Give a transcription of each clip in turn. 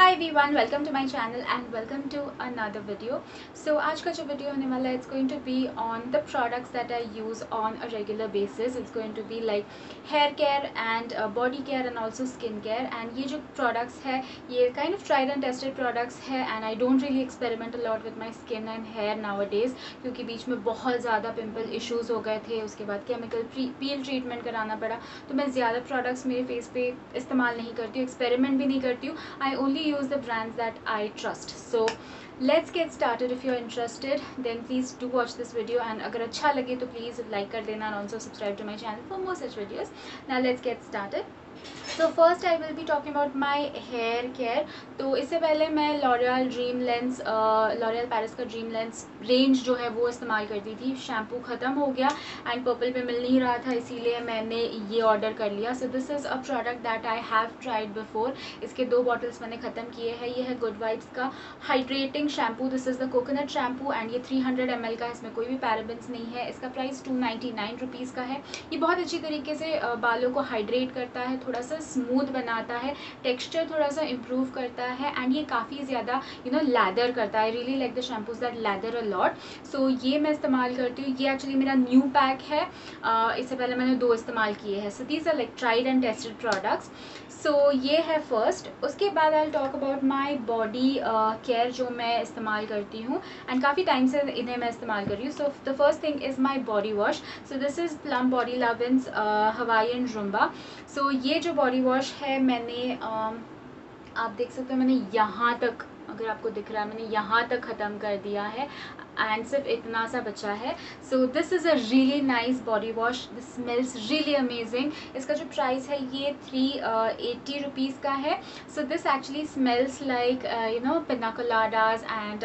Hi one welcome to my channel and welcome to another video so आज का जो video होने वाला है it's going to be on the products that I use on a regular basis it's going to be like hair care and body care and also skin care and ये जो products है, ये kind of tried and tested products है and I don't really experiment a lot with my skin and hair nowadays क्योंकि बीच में बहुत ज़्यादा पिम्पल इशूज़ हो गए थे। उसके बाद केमिकल पील ट्रीटमेंट कराना पड़ा। तो मैं ज़्यादा प्रोडक्ट्स मेरे फेस पे इस्तेमाल नहीं करती हूँ एक्सपेरिमेंट भी नहीं करती हूँ। I only use the brands that I trust. So let's get started. If you're interested, then please do watch this video. And agar acha lage to please like dena and also subscribe to my channel for more such videos. Now let's get started. So first I will be talking about my hair care तो इससे पहले मैं L'Oreal Dream Lengths L'Oreal Paris का dream lens range जो है वो इस्तेमाल करती थी। शैम्पू ख़त्म हो गया एंड पर्पल पे मिल नहीं रहा था, इसीलिए मैंने ये ऑर्डर कर लिया। So this is a product that I have tried before इसके दो बॉटल्स मैंने ख़त्म किए हैं। ये है गुड वाइब्स का hydrating shampoo this is the coconut shampoo and ये थ्री हंड्रेड एम एल का इसमें कोई भी पैराबिन्स नहीं है। इसका price two ninety nine rupees का है। ये बहुत अच्छी तरीके से बालों को हाइड्रेट करता है। थोड़ा सा स्मूथ बनाता है टेक्स्चर थोड़ा सा इम्प्रूव करता है एंड ये काफ़ी ज़्यादा यू नो लैदर करता है. Really like the shampoos that lather a lot so ये मैं इस्तेमाल करती हूँ. ये एक्चुअली मेरा न्यू पैक है. uh, इससे पहले मैंने दो इस्तेमाल किए हैं. So these are like tried and tested products so ये है फ़र्स्ट उसके बाद I talk about my body care जो मैं इस्तेमाल करती हूँ. एंड काफ़ी टाइम से इन्हें मैं इस्तेमाल कर रही हूँ. So the first thing is my body wash so this is Plum body lovin's Hawaii and rumba सो ये जो बॉडी वॉश है, मैंने आप देख सकते हो, मैंने यहाँ तक, अगर आपको दिख रहा है, मैंने यहाँ तक ख़त्म कर दिया है। एंड सिर्फ़ इतना सा बचा है। So this is a really nice body wash this smells really amazing इसका जो प्राइस है ये थ्री एट्टी रुपीज़ का है। So this actually smells like you know pina coladas and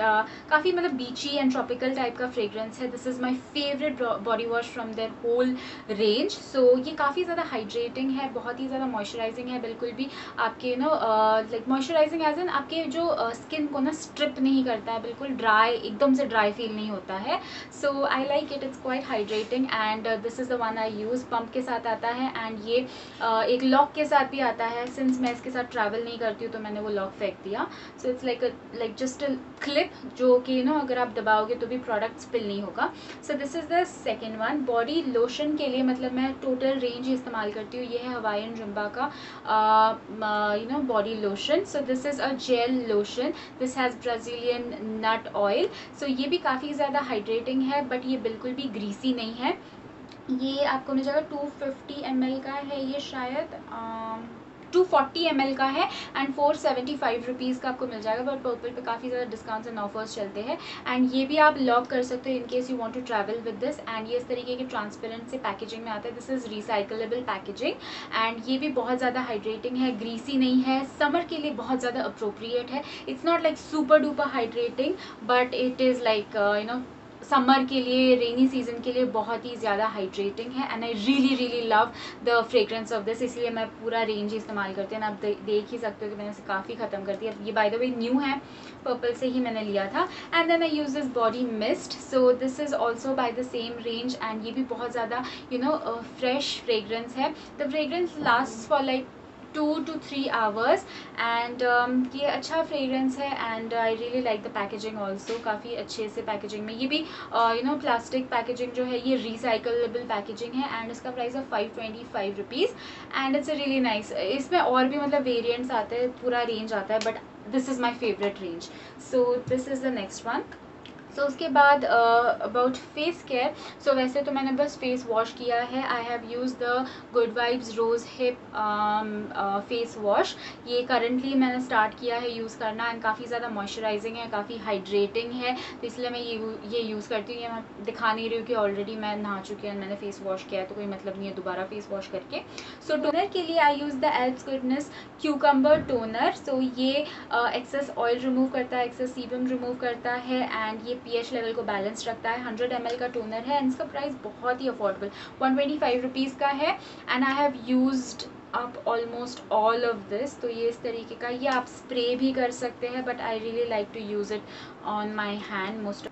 काफ़ी मतलब बीची एंड ट्रॉपिकल टाइप का फ्रेग्रेंस है। This is my favourite body wash from their whole range so ये काफ़ी ज़्यादा हाइड्रेटिंग है बहुत ही ज़्यादा मॉइस्चराइजिंग है बिल्कुल भी आपके you know like moisturising as an आपके जो स्किन uh, को ना स्ट्रिप नहीं करता है बिल्कुल ड्राई एकदम से ड्राई फील नहीं होता है। So I like it is quite hydrating and this is the one I use pump के साथ आता है एंड ये uh, एक लॉक के साथ भी आता है। सिंस मैं इसके साथ ट्रैवल नहीं करती हूँ तो मैंने वो लॉक फेंक दिया। So it's like like just a clip जो कि नो अगर आप दबाओगे तो भी प्रोडक्ट स्पिल नहीं होगा। So this is the second one body lotion के लिए मतलब मैं टोटल रेंज इस्तेमाल करती हूँ। ये है हवाइन जुम्बा का you know body lotion so this is a gel lotion this has Brazilian nut oil so ये भी काफ़ी ज़्यादा हाइड्रेटिंग है बट ये बिल्कुल भी ग्रीसी नहीं है। ये आपको मिल जाएगा टू फिफ्टी एम का है ये शायद टू फोर्टी एम का है and four seventy five rupees का आपको मिल जाएगा बट पर्पल पे काफ़ी ज़्यादा डिस्काउंट्स एंड ऑफर्स चलते हैं। एंड ये भी आप लॉक कर सकते हो in case you want to travel with this and ये इस तरीके के ट्रांसपेरेंट से पैकेजिंग में आता है। This is recyclable packaging and ये भी बहुत ज़्यादा हाइड्रेटिंग है ग्रीसी नहीं है। समर के लिए बहुत ज़्यादा अप्रोप्रिएट है। It's not like super duper hydrating but it is like you know summer के लिए रेनी सीज़न के लिए बहुत ही ज़्यादा हाइड्रेटिंग है and I really really love the fragrance of this इसलिए मैं पूरा रेंज इस्तेमाल करती हूँ। आप देख ही सकते हो कि मैंने इसे काफ़ी ख़त्म कर दिया। ये बाय द वे न्यू है। पर्पल से ही मैंने लिया था। And then I use this body mist so this is also by the same range and ये भी बहुत ज़्यादा यू नो फ्रेश फ्रेग्रेंस है। The fragrance last for like two two three hours and ये अच्छा फ्रेगरेंस है and I really like the packaging also काफ़ी अच्छे से पैकेजिंग में। ये भी यू नो प्लास्टिक पैकेजिंग जो है, ये रिसाइकलेबल पैकेजिंग है एंड इसका प्राइस है five twenty five rupees and it's really nice इसमें और भी मतलब वेरियंट्स आते हैं, पूरा रेंज आता है but this is my favourite range so this is the next one so so, उसके बाद अबाउट फेस केयर सो वैसे तो मैंने बस फेस वॉश किया है. I have use the Good Vibes rose hip face wash ये करंटली मैंने स्टार्ट किया है यूज़ करना एंड काफ़ी ज़्यादा मॉइस्चराइजिंग है काफ़ी हाइड्रेटिंग है. तो इसलिए मैं ये ये यूज़ करती हूँ. ये मैं दिखा नहीं रही हूँ कि ऑलरेडी मैं नहा चुकी हूँ मैंने फेस वॉश किया है तो कोई मतलब नहीं है दोबारा फेस वॉश करके. सो so, टोनर के लिए I use the Alps Goodness cucumber toner so ये एक्सेस ऑयल रिमूव करता है एक्सेस सीबम रिमूव करता है एंड ये पीएच लेवल को बैलेंस रखता है हंड्रेड एम का टोनर है एंड इसका प्राइस बहुत ही affordable one twenty five rupees का है and I have used up almost all of this तो ये इस तरीके का, ये आप स्प्रे भी कर सकते हैं but I really like to use it on my hand most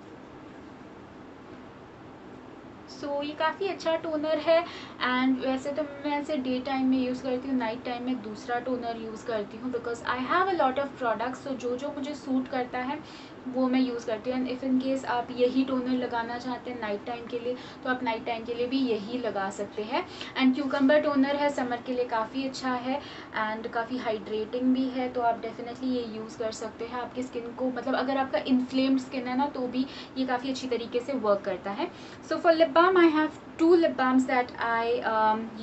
so ये काफ़ी अच्छा टोनर है एंड वैसे तो मैं ऐसे डे टाइम में यूज़ करती हूँ नाइट टाइम में दूसरा टोनर यूज़ करती हूँ because I have a lot of products तो जो जो मुझे सूट करता है वो मैं यूज़ करती हूँ। एंड इफ़ इन केस आप यही टोनर लगाना चाहते हैं नाइट टाइम के लिए तो आप नाइट टाइम के लिए भी यही लगा सकते हैं। एंड क्यूकम्बर टोनर है समर के लिए काफ़ी अच्छा है एंड काफ़ी हाइड्रेटिंग भी है तो आप डेफिनेटली ये यूज़ कर सकते हैं। आपकी स्किन को मतलब अगर आपका इन्फ्लेम्ड स्किन है ना तो भी ये काफ़ी अच्छी तरीके से वर्क करता है। So for lip balm I have two lip balms that I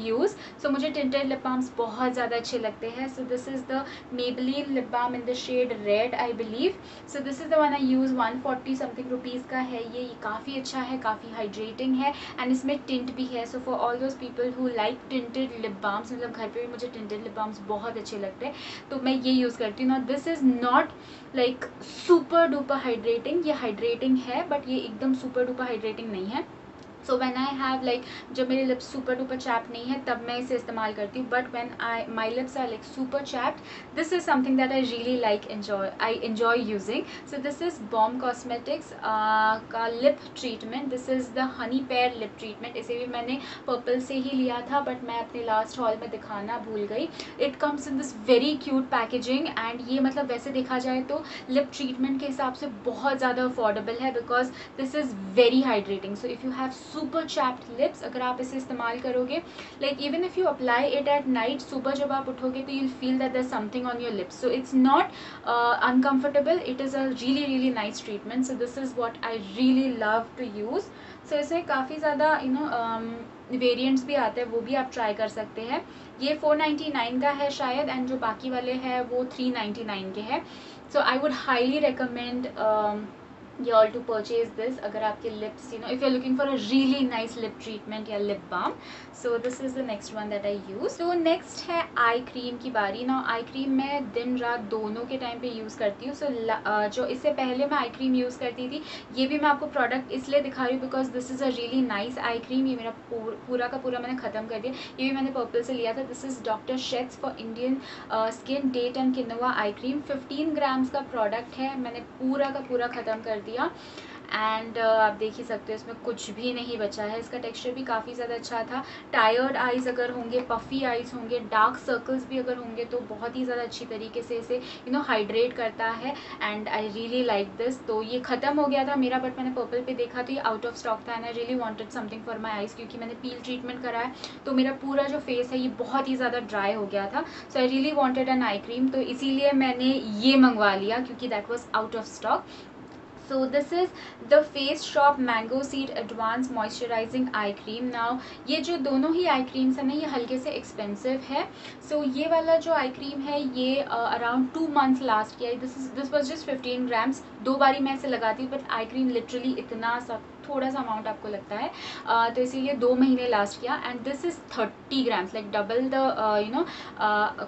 use so मुझे टिंटेड लिप बाम्स बहुत ज़्यादा अच्छे लगते हैं। So this is the Maybelline lip balm in the shade red I believe so this is the one I use one forty something rupees का है ये। ये काफ़ी अच्छा है, काफ़ी हाइड्रेटिंग है एंड इसमें टिंट भी है। So for all those people who like tinted lip balms मतलब घर पर भी मुझे टिंटेड लिप बाम्स बहुत अच्छे लगते हैं तो मैं ये यूज़ करती हूँ। This is not like super duper hydrating ये हाइड्रेटिंग है बट ये एकदम सुपर डुपर हाइड्रेटिंग नहीं है। So when I have like जब मेरे लिप्स सुपर डुपर चैप नहीं है, तब मैं इसे इस्तेमाल करती हूँ। But when I my lips are like super chapped this is something that I really like enjoy I enjoy using so this is Bomb Cosmetics का lip treatment this is the honey pear lip treatment इसे भी मैंने purple से ही लिया था but मैं अपने last hall में दिखाना भूल गई। It comes in this very cute packaging and ये मतलब वैसे देखा जाए तो लिप ट्रीटमेंट के हिसाब से बहुत ज़्यादा अफोर्डेबल है because this is very hydrating so if you have super chapped lips अगर आप इसे इस्तेमाल करोगे। Like even if you apply it at night सुबह जब आप उठोगे तो you'll feel that there something on your lips so it's not uncomfortable it is a really really nice treatment so this is what I really love to use so इसमें काफ़ी ज़्यादा you no variants भी आते हैं, वो भी आप try कर सकते हैं। ये 499 का है शायद एंड जो बाकी वाले हैं, वो 399 के हैं। So I would highly recommend you all to purchase this. अगर आपके lips you know if you're looking for a really nice lip treatment या lip balm so this is the next one that I use. So next है eye cream की बारी. ना eye cream मैं दिन रात दोनों के टाइम पे यूज़ करती हूँ. So uh, जो इससे पहले मैं eye cream यूज़ करती थी ये भी मैं आपको प्रोडक्ट इसलिए दिखा रही हूँ because this is a really nice eye cream ये मेरा पूरा का पूरा मैंने ख़त्म कर दिया. ये भी मैंने पर्पल से लिया था. This is doctor Sheth's for Indian skin date and quinoa eye cream fifteen grams का प्रोडक्ट है. मैंने पूरा का पूरा ख़त्म कर दिया. दिया। एंड uh, आप देख ही सकते हो इसमें कुछ भी नहीं बचा है। इसका टेक्सचर भी काफ़ी ज़्यादा अच्छा था। टायर्ड आइज़ अगर होंगे पफ़ी आइज़ होंगे डार्क सर्कल्स भी अगर होंगे तो बहुत ही ज़्यादा अच्छी तरीके से इसे यू नो हाइड्रेट करता है। And I really like this तो ये ख़त्म हो गया था मेरा बट मैंने पर्पल पे देखा तो ये आउट ऑफ़ स्टॉक था and I really wanted something for my eyes क्योंकि मैंने पील ट्रीटमेंट करा है। तो मेरा पूरा जो फेस है ये बहुत ही ज़्यादा ड्राई हो गया था। So I really wanted an eye cream तो इसीलिए मैंने ये मंगवा लिया क्योंकि that was out of stock so this is the face shop mango seed advanced moisturizing eye cream. Now ये जो दोनों ही आई क्रीम्स हैं ना ये हल्के से एक्सपेंसिव है। सो so, ये वाला जो आई क्रीम है ये अराउंड टू मंथ लास्ट किया this is this was just fifteen grams दो बारी मैं इसे लगाती हूँ बट आई क्रीम लिटरली इतना सा थोड़ा सा अमाउंट आपको लगता है। तो इसीलिए दो महीने लास्ट किया and this is thirty grams like double the you know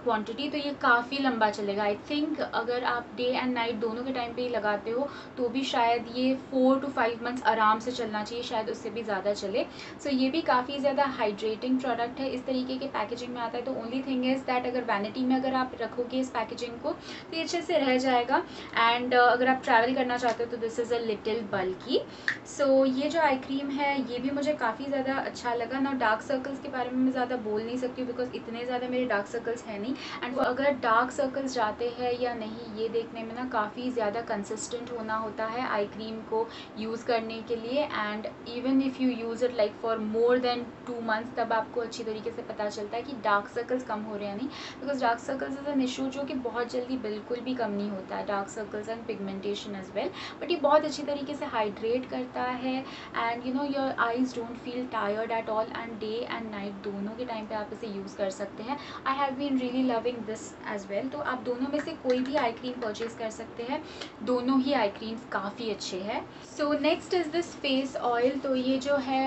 quantity तो ये काफ़ी लंबा चलेगा। आई थिंक अगर आप डे एंड नाइट दोनों के टाइम पे लगाते हो तो भी शायद ये फोर टू फाइव मंथ्स आराम से चलना चाहिए शायद उससे भी ज़्यादा चले। सो so, ये भी काफ़ी ज़्यादा हाइड्रेटिंग प्रोडक्ट है। इस तरीके के पैकेजिंग में आता है तो ओनली थिंग इज़ दैट अगर वैनिटी में अगर आप रखोगे इस पैकेजिंग को तो ये अच्छे से रह जाएगा। एंड uh, अगर आप ट्रैवल करना चाहते हो तो दिस इज़ अ लिटिल बल्कि सो ये जो आई क्रीम है, ये भी मुझे काफ़ी ज़्यादा अच्छा लगा। ना डार्क सर्कल्स के बारे में मैं ज़्यादा बोल नहीं सकती बिकॉज़ इतने ज़्यादा मेरे डार्क सर्कल्स हैं नहीं। एंड वो अगर डार्क सर्कल्स जाते हैं या नहीं, ये देखने में ना काफ़ी ज़्यादा कंसिस्टेंट होना होता है आई क्रीम को यूज़ करने के लिए। And even if you use it like for more than two months तब आपको अच्छी तरीके से पता चलता है कि डार्क सर्कल्स कम हो रहे हैं नहीं। Because dark circles is an issue जो कि बहुत जल्दी बिल्कुल भी कम नहीं होता। है dark circles and pigmentation as well but ये बहुत अच्छी तरीके से हाइड्रेट करता है। And you know your eyes don't feel tired at all and day and night दोनों के टाइम पे आप इसे यूज़ कर सकते हैं। I have been really loving this as well तो आप दोनों में से कोई भी आई क्रीम परचेज़ कर सकते हैं। दोनों ही आई क्रीम्स काफ़ी अच्छे हैं। So next is this face oil तो ये जो है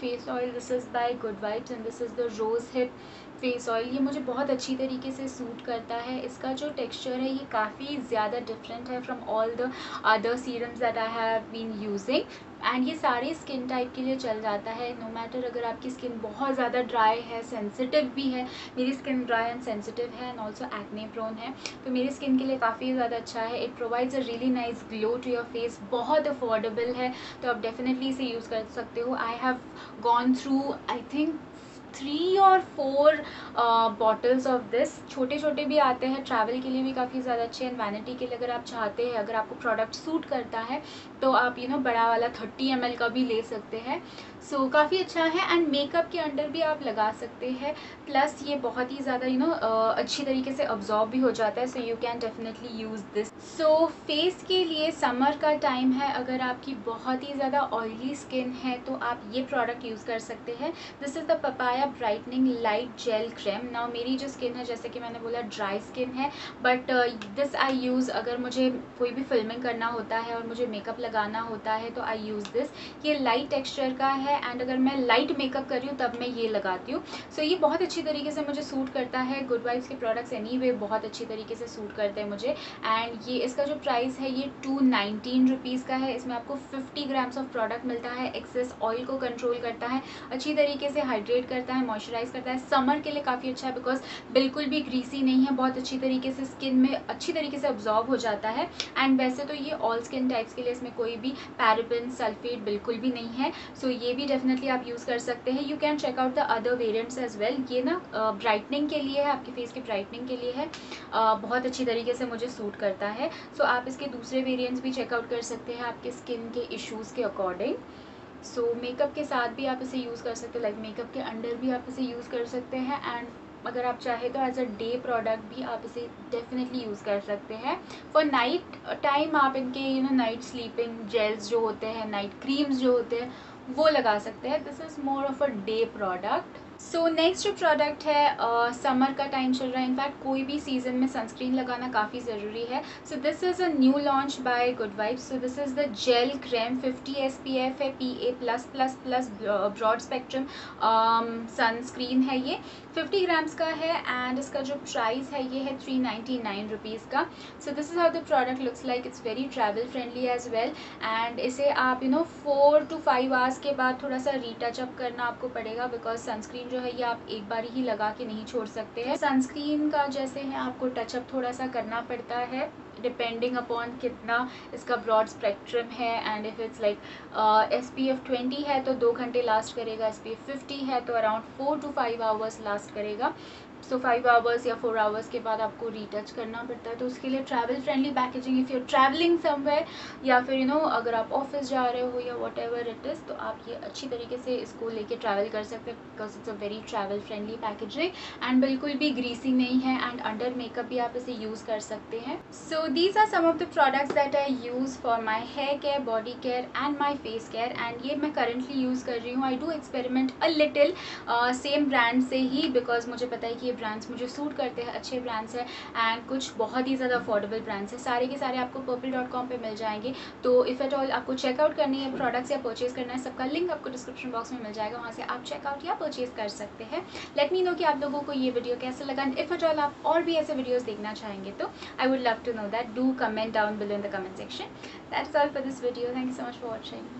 face oil this is by Good Vibes and this is the rose hip face oil ये मुझे बहुत अच्छी तरीके से सूट करता है। इसका जो टेक्सचर है, ये काफ़ी ज़्यादा डिफरेंट है from all the other serums that I have been using and ये सारे स्किन टाइप के लिए चल जाता है। नो no मैटर अगर आपकी स्किन बहुत ज़्यादा ड्राई है सेंसिटिव भी है, मेरी स्किन ड्राई एंड सेंसिटिव है एंड ऑल्सो एक्ने प्रोन है तो मेरी स्किन के लिए काफ़ी ज़्यादा अच्छा है। It provides a really nice glow to your face बहुत अफोर्डेबल है। तो आप डेफिनेटली इसे यूज़ कर सकते हो। I have gone through I think three और फोर बॉटल्स ऑफ़ दिस छोटे छोटे भी आते हैं ट्रैवल के लिए भी काफ़ी ज़्यादा अच्छे हैं। वैनिटी के लिए अगर आप चाहते हैं अगर आपको प्रोडक्ट सूट करता है तो आप यू you नो know, बड़ा वाला थर्टी एम का भी ले सकते हैं। सो so, काफ़ी अच्छा है एंड मेकअप के अंडर भी आप लगा सकते हैं। प्लस ये बहुत ही ज़्यादा यू नो अच्छी तरीके से अब्जॉर्ब भी हो जाता है। So you can definitely use this so face के लिए समर का टाइम है। अगर आपकी बहुत ही ज़्यादा ऑयली स्किन है तो आप ये प्रोडक्ट यूज़ कर सकते हैं। This is the papaya brightening light gel creme now मेरी जो स्किन है जैसे कि मैंने बोला ड्राई स्किन है बट दिस आई यूज़ अगर मुझे कोई भी फिल्मिंग करना होता है और मुझे मेकअप लगाना होता है तो आई यूज़ दिस ये लाइट टेक्स्चर का है एंड अगर मैं लाइट मेकअप कर रही हूँ तब मैं ये लगाती हूँ. सो so, ये बहुत अच्छी तरीके से मुझे सूट करता है. गुड वाइब्स के प्रोडक्ट्स एनी वे बहुत अच्छी तरीके से सूट करते हैं मुझे. एंड ये इसका जो प्राइस है ये टू नाइनटीन रुपीज़ का है. इसमें आपको फिफ्टी ग्राम्स ऑफ़ प्रोडक्ट मिलता है. एक्सेस ऑयल को कंट्रोल करता है. अच्छी तरीके से हाइड्रेट करता है मॉइस्चराइज करता है। समर के लिए काफ़ी अच्छा है बिकॉज़ बिल्कुल भी ग्रीसी नहीं है बहुत अच्छी तरीके से स्किन में अच्छी तरीके से ऑब्जॉर्व हो जाता है। एंड वैसे तो ये ऑल स्किन टाइप्स के लिए इसमें कोई भी पैराबिन सल्फेट बिल्कुल भी नहीं है। सो so ये भी डेफिनेटली आप यूज़ कर सकते हैं। You can check out the other variants as well ये ना ब्राइटनिंग के लिए है आपके फेस की ब्राइटनिंग के लिए है। uh, बहुत अच्छी तरीके से मुझे सूट करता है। सो so, आप इसके दूसरे वेरियंट्स भी चेकआउट कर सकते हैं आपके स्किन के इश्यूज़ के अकॉर्डिंग सो so, मेकअप के साथ भी आप इसे यूज़ कर सकते हो लाइक मेकअप के अंडर भी आप इसे यूज़ कर सकते हैं एंड अगर आप चाहे तो एज अ डे प्रोडक्ट भी आप इसे डेफिनेटली यूज़ कर सकते हैं। फॉर नाइट टाइम आप इनके you know night sleeping gels जो होते हैं नाइट क्रीम्स जो होते हैं वो लगा सकते हैं। This is more of a day product so next जो प्रोडक्ट है समर uh, का टाइम चल रहा है। इनफैक्ट कोई भी सीज़न में सनस्क्रीन लगाना काफ़ी ज़रूरी है। So this is a new launch by Good Vibes so this is the gel creme 50 S P F है P A plus plus plus broad spectrum sunscreen है ये। 50 ग्राम्स का है एंड इसका जो प्राइस है ये है थ्री नाइन्टी का। So this is how the product looks like it's very travel friendly as well and इसे आप you know four to five hours के बाद थोड़ा सा रीटचअप करना आपको पड़ेगा बिकॉज़ सनस्क्रीन जो है ये आप एक बार ही लगा के नहीं छोड़ सकते हैं। सनस्क्रीन का जैसे है, आपको टचअप थोड़ा सा करना पड़ता है डिपेंडिंग अपॉन कितना इसका ब्रॉड स्पेक्ट्रम है and if it's like S P F twenty है तो दो घंटे लास्ट करेगा एस पी एफ़ फिफ्टी है तो around four to five hours last करेगा। सो फाइव आवर्स या फोर आवर्स के बाद आपको रीटच करना पड़ता है तो उसके लिए travel friendly packaging if you traveling somewhere या फिर यू नो अगर आप ऑफ़िस जा रहे हो या वॉट एवर इट इज़ तो आप ये अच्छी तरीके से इसको लेके ट्रैवल कर सकते हैं because it's a very travel friendly packaging and बिल्कुल भी ग्रीसी नहीं है एंड अंडर मेकअप भी आप इसे यूज़ कर सकते हैं। So these are some of the products that I use for my hair care body care and my face care and ये मैं करेंटली यूज़ कर रही हूँ। I do experiment a little same brand से ही बिकॉज़ मुझे पता है कि ये ब्रांड्स मुझे सूट करते हैं, अच्छे ब्रांड्स हैं एंड कुछ बहुत ही ज़्यादा अफोर्डेबल ब्रांड्स हैं। सारे के सारे आपको पर्पल डॉट कॉम पर मिल जाएँगे। तो इफ़ एट ऑल आपको चेकआउट करनी है प्रोडक्ट्स या परचेज़ करना है, सबका लिंक आपको डिस्क्रिप्शन बॉक्स में मिल जाएगा। वहाँ से आप चेकआउट या परचेज़ कर सकते हैं। लेट मी नो कि आप लोगों को ये वीडियो कैसा लगा एंड इफ़ एट ऑल आप और भी ऐसे वीडियोज़ देखना चाहेंगे तो I would love to know that do comment down below in the comment section that's all for this video thank you so much for watching